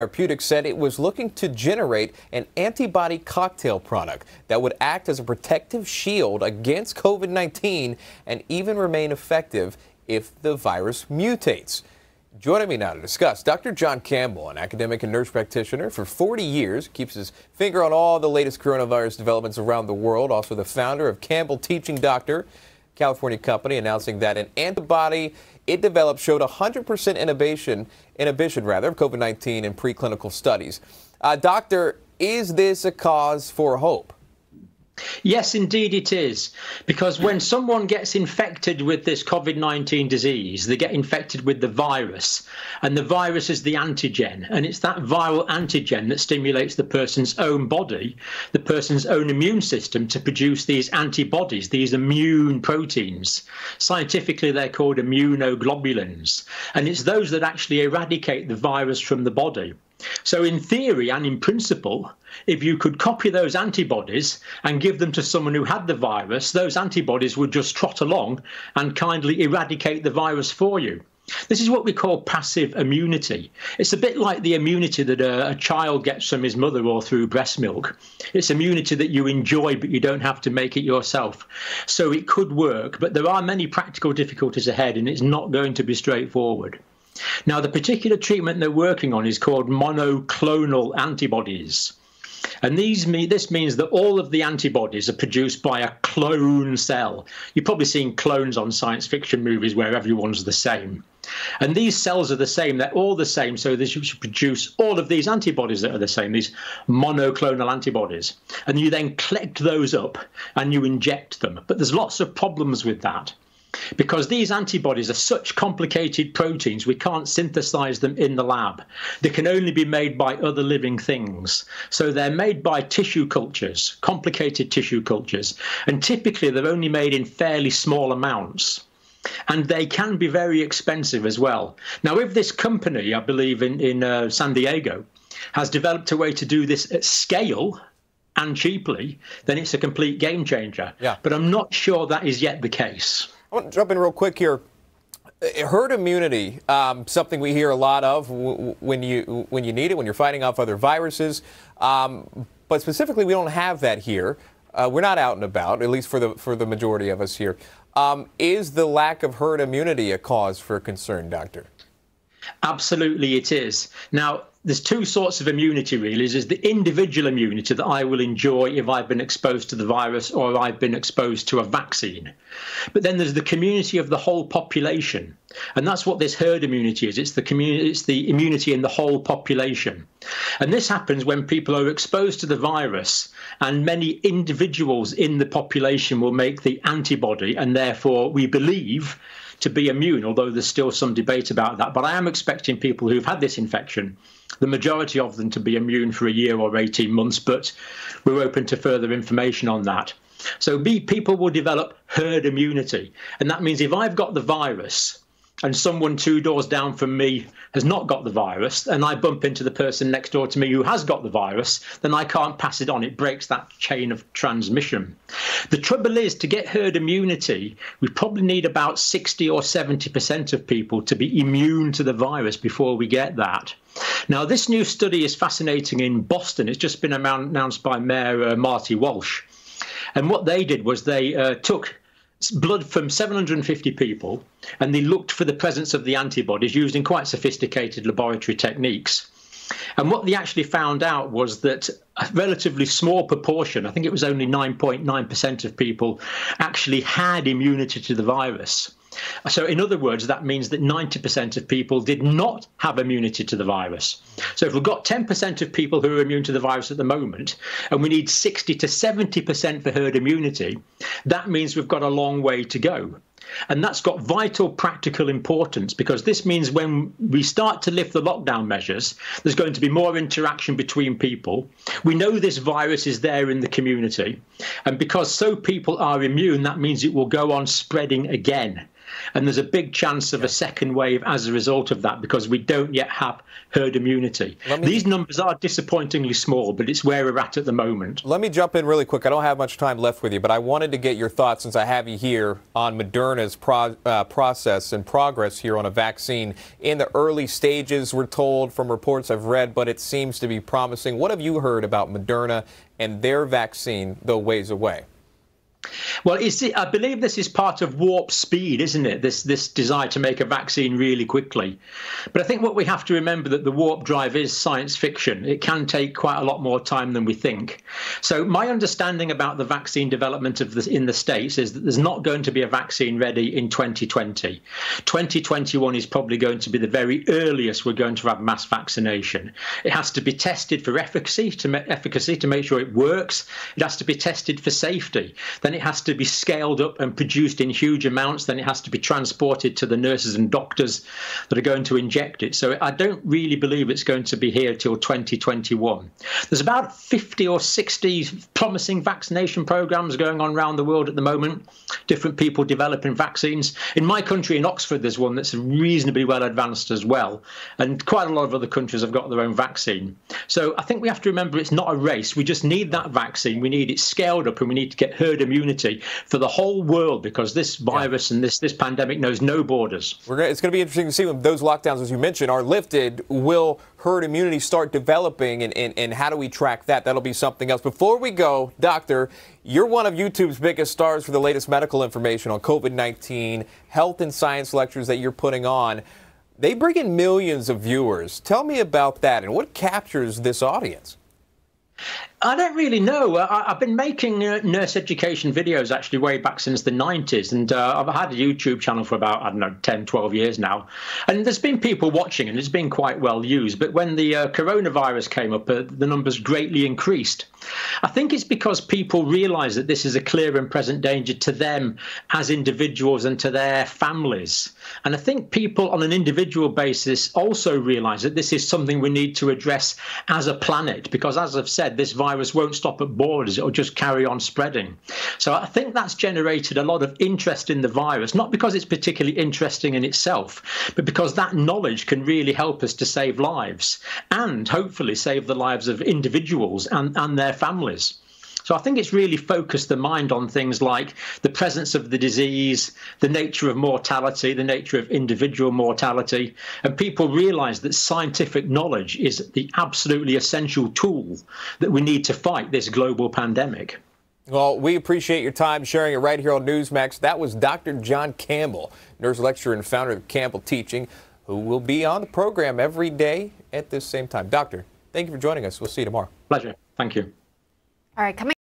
Therapeutics said it was looking to generate an antibody cocktail product that would act as a protective shield against COVID 19 and even remain effective if the virus mutates. Joining me now to discuss, Dr. John Campbell, an academic and nurse practitioner for 40 years, keeps his finger on all the latest coronavirus developments around the world, also the founder of Campbell Teaching Doctor. California company announcing that an antibody it developed showed 100% inhibition, inhibition rather, of COVID-19 in preclinical studies. Uh, doctor, is this a cause for hope? Yes, indeed it is. Because when someone gets infected with this COVID 19 disease, they get infected with the virus. And the virus is the antigen. And it's that viral antigen that stimulates the person's own body, the person's own immune system, to produce these antibodies, these immune proteins. Scientifically, they're called immunoglobulins. And it's those that actually eradicate the virus from the body. So, in theory and in principle, if you could copy those antibodies and give them to someone who had the virus, those antibodies would just trot along and kindly eradicate the virus for you. This is what we call passive immunity. It's a bit like the immunity that a, a, child gets from his mother or through breast milk. It's immunity that you enjoy, but you don't have to make it yourself. So it could work, but there are many practical difficulties ahead, and it's not going to be straightforward. Now, the particular treatment they're working on is called monoclonal antibodies. And these this means that all of the antibodies are produced by a clone cell. You've probably seen clones on science fiction movies where everyone's the same. And these cells are the same, they're all the same, so they should produce all of these antibodies that are the same, these monoclonal antibodies. And you then collect those up and you inject them. But there's lots of problems with that because these antibodies are such complicated proteins, we can't synthesize them in the lab. They can only be made by other living things. So they're made by tissue cultures, complicated tissue cultures, and typically they're only made in fairly small amounts. And they can be very expensive as well. Now, if this company, I believe in, in uh, San Diego, has developed a way to do this at scale, and cheaply, then it's a complete game changer. Yeah. But I'm not sure that is yet the case. I want to jump in real quick here. Herd immunity, um, something we hear a lot of when you when you need it, when you're fighting off other viruses. Um, but specifically, we don't have that here. Uh, we're not out and about, at least for the for the majority of us here. Um, is the lack of herd immunity a cause for concern, doctor? Absolutely, it is. Now, there's two sorts of immunity really. There's the individual immunity that i will enjoy if i've been exposed to the virus or i've been exposed to a vaccine. But then there's the community of the whole population. And that's what this herd immunity is. It's the community it's the immunity in the whole population. And this happens when people are exposed to the virus and many individuals in the population will make the antibody and therefore we believe to be immune, although there's still some debate about that. But I am expecting people who've had this infection, the majority of them to be immune for a year or 18 months, but we're open to further information on that. So B, people will develop herd immunity. And that means if I've got the virus, and someone two doors down from me has not got the virus, and I bump into the person next door to me who has got the virus, then I can't pass it on. It breaks that chain of transmission. The trouble is, to get herd immunity, we probably need about 60 or 70% of people to be immune to the virus before we get that. Now, this new study is fascinating in Boston. It's just been announced by Mayor uh, Marty Walsh. And what they did was they uh, took blood from 750 people and they looked for the presence of the antibodies using quite sophisticated laboratory techniques. And what they actually found out was that a relatively small proportion, I think it was only 9.9% of people, actually had immunity to the virus. So, in other words, that means that 90% of people did not have immunity to the virus. So, if we've got 10% of people who are immune to the virus at the moment, and we need 60 to 70% for herd immunity, that means we've got a long way to go. And that's got vital practical importance because this means when we start to lift the lockdown measures, there's going to be more interaction between people. We know this virus is there in the community. And because so people are immune, that means it will go on spreading again. And there's a big chance of a second wave as a result of that because we don't yet have herd immunity. Me, These numbers are disappointingly small, but it's where we're at at the moment. Let me jump in really quick. I don't have much time left with you, but I wanted to get your thoughts since I have you here on Moderna's pro, uh, process and progress here on a vaccine. In the early stages, we're told from reports I've read, but it seems to be promising. What have you heard about Moderna and their vaccine, though ways away? Well, I believe this is part of warp speed, isn't it? This this desire to make a vaccine really quickly. But I think what we have to remember that the warp drive is science fiction. It can take quite a lot more time than we think. So my understanding about the vaccine development of in the states is that there's not going to be a vaccine ready in 2020. 2021 is probably going to be the very earliest we're going to have mass vaccination. It has to be tested for efficacy to efficacy to make sure it works. It has to be tested for safety. Then it has to be scaled up and produced in huge amounts. Then it has to be transported to the nurses and doctors that are going to inject it. So I don't really believe it's going to be here till 2021. There's about 50 or 60 promising vaccination programs going on around the world at the moment. Different people developing vaccines. In my country, in Oxford, there's one that's reasonably well advanced as well. And quite a lot of other countries have got their own vaccine. So I think we have to remember it's not a race. We just need that vaccine. We need it scaled up and we need to get herd immunity immunity for the whole world because this virus yeah. and this this pandemic knows no borders. Gonna, it's going to be interesting to see when those lockdowns, as you mentioned, are lifted. Will herd immunity start developing, and, and, and how do we track that? That'll be something else. Before we go, Doctor, you're one of YouTube's biggest stars for the latest medical information on COVID 19, health and science lectures that you're putting on. They bring in millions of viewers. Tell me about that and what captures this audience. I don't really know. I, have been making uh, nurse education videos actually way back since the 90s, and uh, I've had a YouTube channel for about, I don't know, 10, 12 years now. And there's been people watching, and it's been quite well used. But when the uh, coronavirus came up, uh, the numbers greatly increased. I think it's because people realize that this is a clear and present danger to them as individuals and to their families. And I think people on an individual basis also realize that this is something we need to address as a planet, because as I've said, this virus virus won't stop at borders, it'll just carry on spreading. So I think that's generated a lot of interest in the virus, not because it's particularly interesting in itself, but because that knowledge can really help us to save lives and hopefully save the lives of individuals and, and their families. So I think it's really focused the mind on things like the presence of the disease, the nature of mortality, the nature of individual mortality. And people realize that scientific knowledge is the absolutely essential tool that we need to fight this global pandemic. Well, we appreciate your time sharing it right here on Newsmax. That was Dr. John Campbell, nurse lecturer and founder of Campbell Teaching, who will be on the program every day at this same time. Doctor, thank you for joining us. We'll see you tomorrow. Pleasure. Thank you. All right, coming